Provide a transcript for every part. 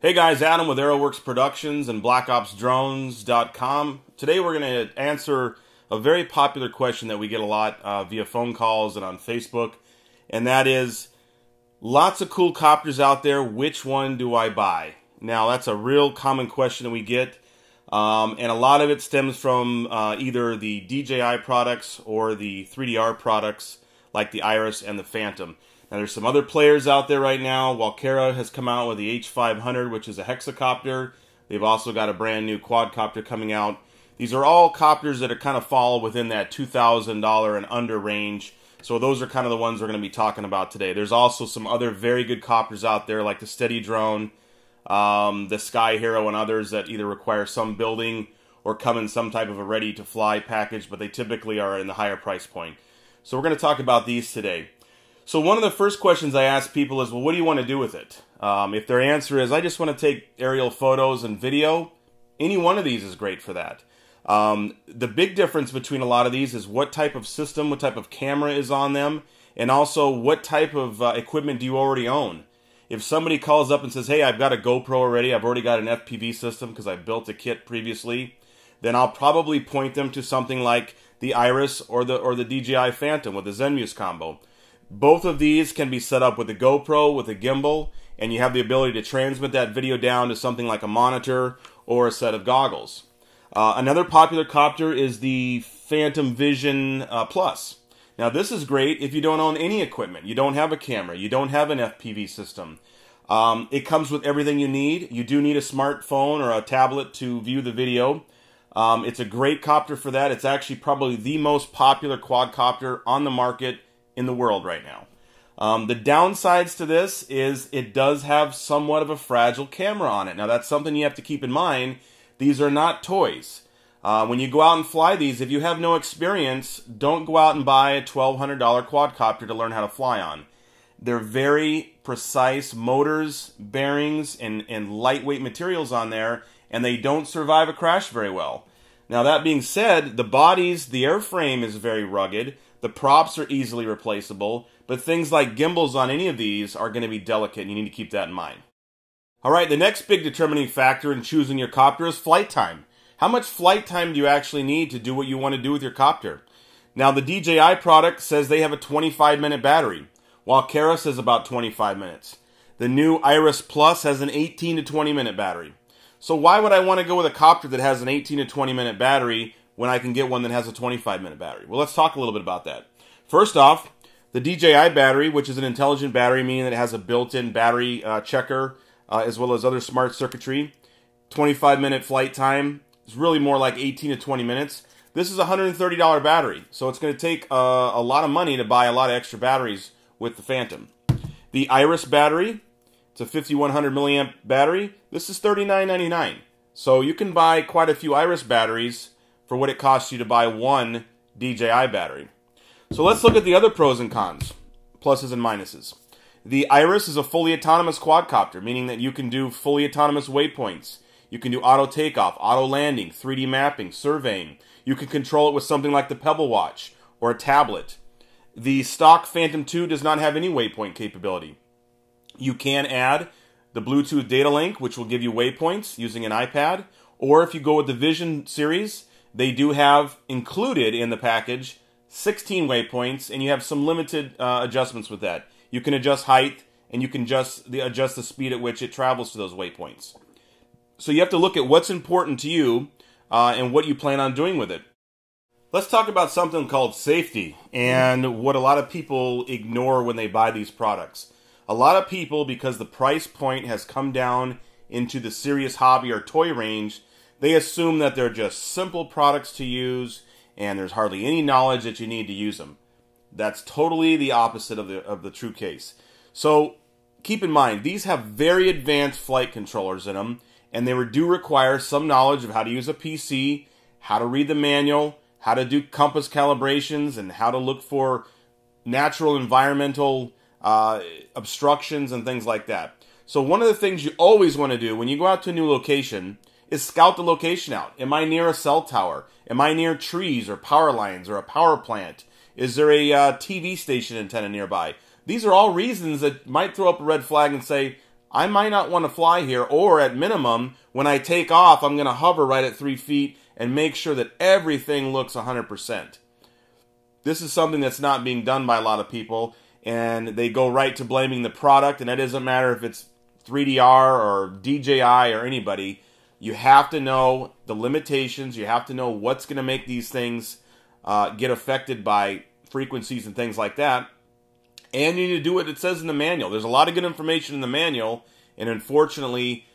Hey guys, Adam with AeroWorks Productions and BlackOpsDrones.com. Today we're going to answer a very popular question that we get a lot uh, via phone calls and on Facebook, and that is lots of cool copters out there. Which one do I buy? Now, that's a real common question that we get, um, and a lot of it stems from uh, either the DJI products or the 3DR products like the Iris and the Phantom. Now, there's some other players out there right now. Walkera has come out with the H500, which is a hexacopter. They've also got a brand new quadcopter coming out. These are all copters that are kind of fall within that $2,000 and under range. So those are kind of the ones we're going to be talking about today. There's also some other very good copters out there like the SteadiDrone, um, the Sky Hero, and others that either require some building or come in some type of a ready to fly package, but they typically are in the higher price point. So we're going to talk about these today. So one of the first questions I ask people is, well, what do you want to do with it? Um, if their answer is, I just want to take aerial photos and video, any one of these is great for that. Um, the big difference between a lot of these is what type of system, what type of camera is on them, and also what type of uh, equipment do you already own. If somebody calls up and says, hey, I've got a GoPro already, I've already got an FPV system because I built a kit previously, then I'll probably point them to something like the Iris or the or the DJI Phantom with the Zenmuse combo. Both of these can be set up with a GoPro, with a gimbal, and you have the ability to transmit that video down to something like a monitor or a set of goggles. Uh, another popular copter is the Phantom Vision uh, Plus. Now, this is great if you don't own any equipment. You don't have a camera. You don't have an FPV system. Um, it comes with everything you need. You do need a smartphone or a tablet to view the video. Um, it's a great copter for that. It's actually probably the most popular quadcopter on the market in the world right now. Um, the downsides to this is it does have somewhat of a fragile camera on it. Now, that's something you have to keep in mind. These are not toys. Uh, when you go out and fly these, if you have no experience, don't go out and buy a $1,200 quadcopter to learn how to fly on. They're very precise motors, bearings, and, and lightweight materials on there, and they don't survive a crash very well. Now, that being said, the bodies, the airframe is very rugged. The props are easily replaceable, but things like gimbals on any of these are going to be delicate, and you need to keep that in mind. All right, the next big determining factor in choosing your copter is flight time. How much flight time do you actually need to do what you want to do with your copter? Now, the DJI product says they have a 25 minute battery, Walkera says about 25 minutes. The new Iris Plus has an 18 to 20 minute battery. So, why would I want to go with a copter that has an 18 to 20 minute battery when I can get one that has a 25 minute battery? Well, let's talk a little bit about that. First off, the DJI battery, which is an intelligent battery, meaning that it has a built in battery uh, checker uh, as well as other smart circuitry. 25 minute flight time is really more like 18 to 20 minutes. This is a $130 battery, so it's going to take uh, a lot of money to buy a lot of extra batteries with the Phantom. The Iris battery, it's a 5100 milliamp battery. This is $39.99. So you can buy quite a few Iris batteries for what it costs you to buy one DJI battery. So let's look at the other pros and cons, pluses and minuses. The Iris is a fully autonomous quadcopter, meaning that you can do fully autonomous waypoints. You can do auto takeoff, auto landing, 3D mapping, surveying. You can control it with something like the Pebble Watch or a tablet. The stock Phantom 2 does not have any waypoint capability. You can add the Bluetooth data link, which will give you waypoints using an iPad, or if you go with the Vision series, they do have included in the package 16 waypoints, and you have some limited uh, adjustments with that. You can adjust height, and you can just the, adjust the speed at which it travels to those waypoints. So you have to look at what's important to you uh, and what you plan on doing with it. Let's talk about something called safety and what a lot of people ignore when they buy these products. A lot of people, because the price point has come down into the serious hobby or toy range, they assume that they're just simple products to use and there's hardly any knowledge that you need to use them. That's totally the opposite of the of the true case. So keep in mind these have very advanced flight controllers in them and they do require some knowledge of how to use a PC, how to read the manual, how to do compass calibrations and how to look for natural environmental uh, obstructions and things like that. So one of the things you always want to do when you go out to a new location is scout the location out. Am I near a cell tower? Am I near trees or power lines or a power plant? Is there a uh, TV station antenna nearby? These are all reasons that might throw up a red flag and say, I might not want to fly here, or at minimum, when I take off, I'm going to hover right at three feet and make sure that everything looks 100%. This is something that's not being done by a lot of people, and they go right to blaming the product, and it doesn't matter if it's 3DR or DJI or anybody. You have to know the limitations. You have to know what's going to make these things uh, get affected by frequencies and things like that. And you need to do what it says in the manual. There's a lot of good information in the manual, and unfortunately,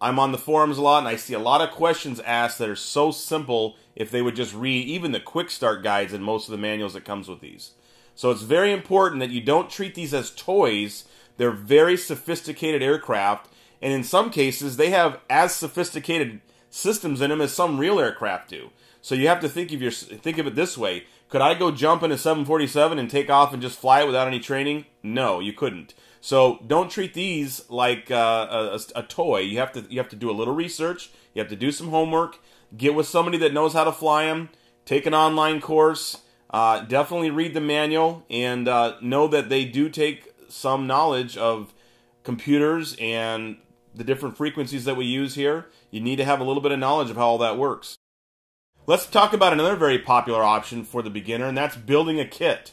I'm on the forums a lot and I see a lot of questions asked that are so simple if they would just read even the quick start guides and most of the manuals that comes with these. So it's very important that you don't treat these as toys. They're very sophisticated aircraft and in some cases they have as sophisticated systems in them as some real aircraft do. So you have to think of your think of it this way. Could I go jump in a 747 and take off and just fly it without any training? No, you couldn't. So don't treat these like uh, a, a, toy. You have to you have to do a little research. You have to do some homework. Get with somebody that knows how to fly them. Take an online course. Uh, definitely read the manual and uh, know that they do take some knowledge of computers and the different frequencies that we use here. You need to have a little bit of knowledge of how all that works. Let's talk about another very popular option for the beginner, and that's building a kit.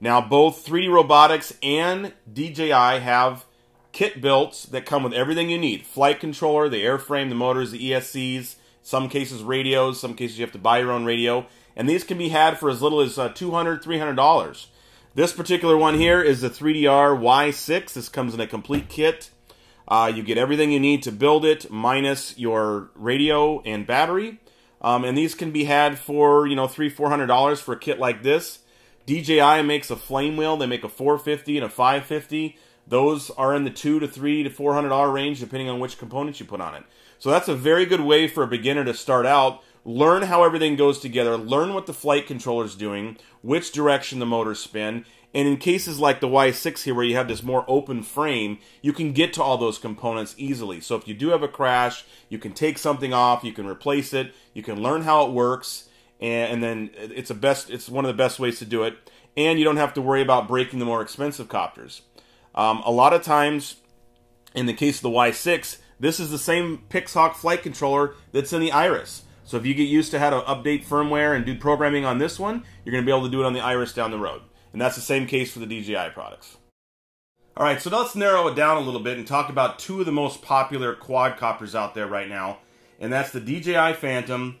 Now, both 3D Robotics and DJI have kit built that come with everything you need flight controller, the airframe, the motors, the ESCs, some cases radios, some cases you have to buy your own radio. And these can be had for as little as uh, $200, $300. This particular one here is the 3DR Y6. This comes in a complete kit. Uh, you get everything you need to build it, minus your radio and battery. Um, and these can be had for you know three, four hundred dollars for a kit like this. DJI makes a flame wheel. They make a 450 and a 550. Those are in the two to three to four hundred dollar range, depending on which components you put on it. So that's a very good way for a beginner to start out. Learn how everything goes together. Learn what the flight controller is doing, which direction the motors spin, and in cases like the Y6 here, where you have this more open frame, you can get to all those components easily. So if you do have a crash, you can take something off, you can replace it, you can learn how it works, and, then it's a best it's one of the best ways to do it. And you don't have to worry about breaking the more expensive copters. Um, a lot of times in the case of the y6 this is the same pixhawk flight controller that's in the iris. So if you get used to how to update firmware and do programming on this one you're going to be able to do it on the iris down the road and that's the same case for the dji products all right so let's narrow it down a little bit and talk about two of the most popular quadcopters out there right now and that's the dji phantom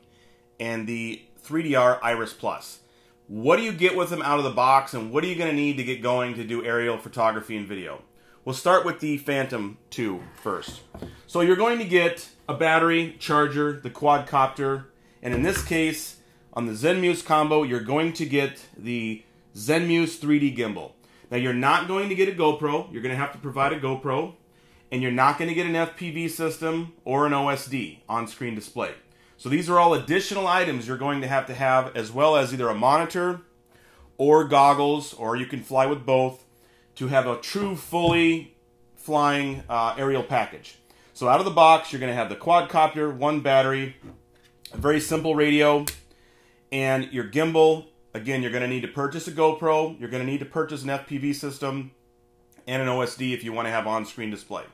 and the 3DR Iris Plus. What do you get with them out of the box, and what are you going to need to get going to do aerial photography and video? We'll start with the Phantom 2 first. So you're going to get a battery, charger, the quadcopter, and in this case, on the Zenmuse combo, you're going to get the Zenmuse 3D gimbal. Now you're not going to get a GoPro, you're going to have to provide a GoPro, and you're not going to get an FPV system or an OSD on-screen display. So these are all additional items you're going to have to have, as well as either a monitor or goggles, or you can fly with both, to have a true fully flying uh, aerial package. So out of the box, you're going to have the quadcopter, one battery, a very simple radio, and your gimbal. Again, you're going to need to purchase a GoPro. You're going to need to purchase an FPV system and an OSD if you want to have on-screen display.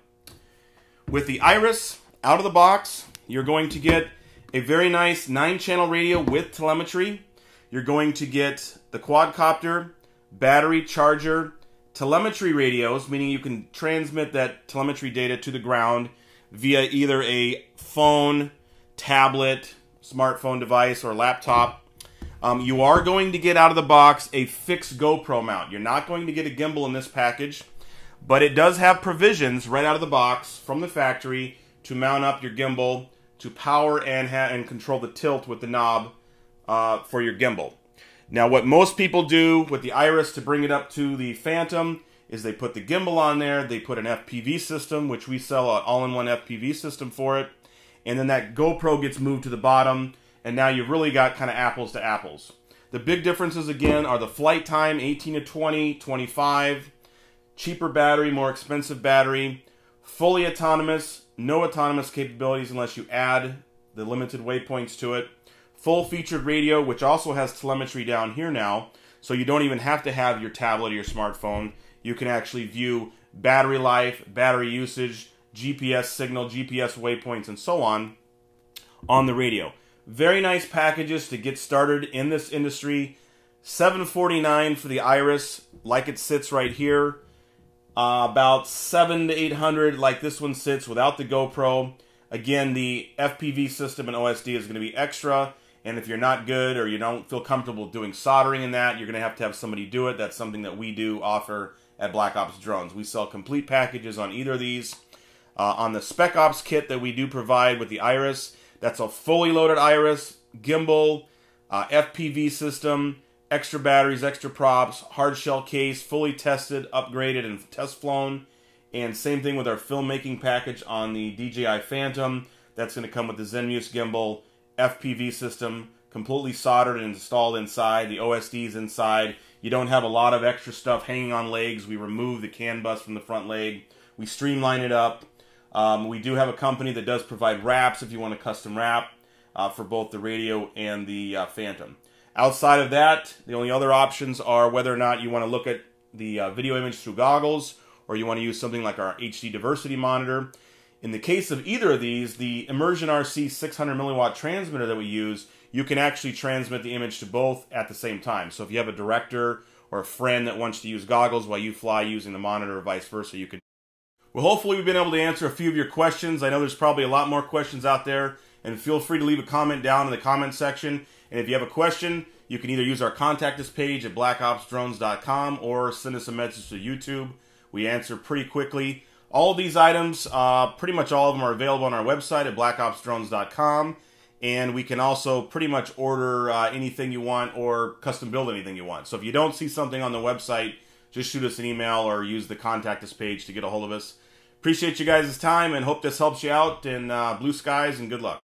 With the Iris out of the box, you're going to get a very nice 9-channel radio with telemetry. You're going to get the quadcopter, battery charger, telemetry radios, meaning you can transmit that telemetry data to the ground via either a phone, tablet, smartphone device, or laptop. Um, you are going to get out of the box a fixed GoPro mount. You're not going to get a gimbal in this package, but it does have provisions right out of the box from the factory to mount up your gimbal to power and and control the tilt with the knob uh, for your gimbal. Now, what most people do with the Iris to bring it up to the Phantom is they put the gimbal on there, they put an FPV system, which we sell an all-in-one FPV system for it, and then that GoPro gets moved to the bottom, and now you've really got kind of apples to apples. The big differences, again, are the flight time, 18 to 20, 25, cheaper battery, more expensive battery, fully autonomous, no autonomous capabilities unless you add the limited waypoints to it. Full featured radio, which also has telemetry down here now, so you don't even have to have your tablet or your smartphone. You can actually view battery life, battery usage, GPS signal, GPS waypoints, and so on on the radio. Very nice packages to get started in this industry. 749 for the Iris, like it sits right here. Uh, about seven to 800, like this one sits without the GoPro. Again, the FPV system and OSD is going to be extra. And if you're not good or you don't feel comfortable doing soldering in that, you're going to have to have somebody do it. That's something that we do offer at Black Ops Drones. We sell complete packages on either of these. Uh, on the Spec Ops kit that we do provide with the Iris, that's a fully loaded Iris, gimbal, uh, FPV system, extra batteries, extra props, hard shell case, fully tested, upgraded, and test flown. And same thing with our filmmaking package on the DJI Phantom. That's going to come with the Zenmuse gimbal, FPV system, completely soldered and installed inside. The OSD's inside. You don't have a lot of extra stuff hanging on legs. We remove the CAN bus from the front leg. We streamline it up. Um, we do have a company that does provide wraps if you want a custom wrap uh, for both the radio and the uh, Phantom. Outside of that, the only other options are whether or not you want to look at the uh, video image through goggles or you want to use something like our HD diversity monitor. In the case of either of these, the Immersion RC 600 milliwatt transmitter that we use, you can actually transmit the image to both at the same time. So if you have a director or a friend that wants to use goggles while you fly using the monitor or vice versa, you can. Well, hopefully we've been able to answer a few of your questions. I know there's probably a lot more questions out there, and feel free to leave a comment down in the comment section. And if you have a question, you can either use our contact us page at blackopsdrones.com or send us a message to YouTube. We answer pretty quickly. All these items, uh, pretty much all of them are available on our website at blackopsdrones.com. And we can also pretty much order uh, anything you want or custom build anything you want. So if you don't see something on the website, just shoot us an email or use the contact us page to get a hold of us. Appreciate you guys' time and hope this helps you out. And uh, blue skies and good luck.